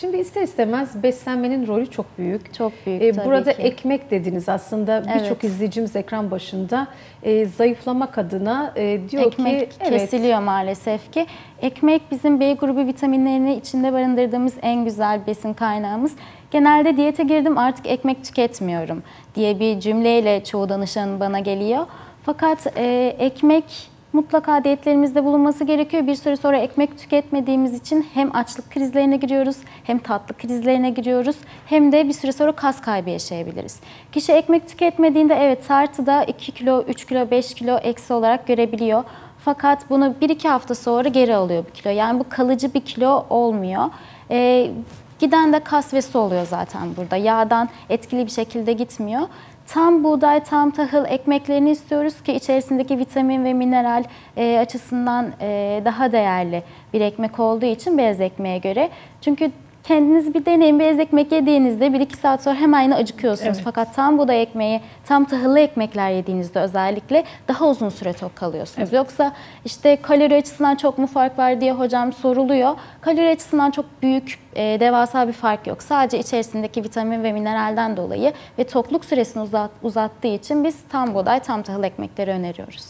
Şimdi ister istemez beslenmenin rolü çok büyük. Çok büyük Ee, tabii Burada ki. ekmek dediniz aslında birçok Evet. izleyicimiz ekran başında e, zayıflamak adına e, diyor Ekmek ki evet kesiliyor maalesef ki. Ekmek bizim B grubu vitaminlerini içinde barındırdığımız en güzel besin kaynağımız. Genelde diyete girdim artık ekmek tüketmiyorum diye bir cümleyle çoğu danışan bana geliyor. Fakat e, ekmek mutlaka diyetlerimizde bulunması gerekiyor. Bir süre sonra ekmek tüketmediğimiz için hem açlık krizlerine giriyoruz, hem tatlı krizlerine giriyoruz, hem de bir süre sonra kas kaybı yaşayabiliriz. Kişi ekmek tüketmediğinde evet tartıda 2 kilo, 3 kilo, 5 kilo eksi olarak görebiliyor. Fakat bunu 1-2 hafta sonra geri alıyor bu kilo. Yani bu kalıcı bir kilo olmuyor. Ee, giden de kas ve su oluyor zaten burada. Yağdan etkili bir şekilde gitmiyor. Tam buğday, tam tahıl ekmeklerini istiyoruz ki içerisindeki vitamin ve mineral e, açısından e, daha değerli bir ekmek olduğu için beyaz ekmeğe göre. Çünkü kendiniz bir deneyin beyaz ekmek yediğinizde 1-2 saat sonra hemen yine acıkıyorsunuz. Evet. Fakat tam buğday ekmeği, tam tahıllı ekmekler yediğinizde özellikle daha uzun süre tok kalıyorsunuz. Yoksa işte kalori açısından çok mu fark var diye hocam soruluyor. Kalori açısından çok büyük, e, devasa bir fark yok. Sadece içerisindeki vitamin ve mineralden dolayı ve tokluk süresini uzat, uzattığı için biz tam buğday, tam tahıl ekmekleri öneriyoruz.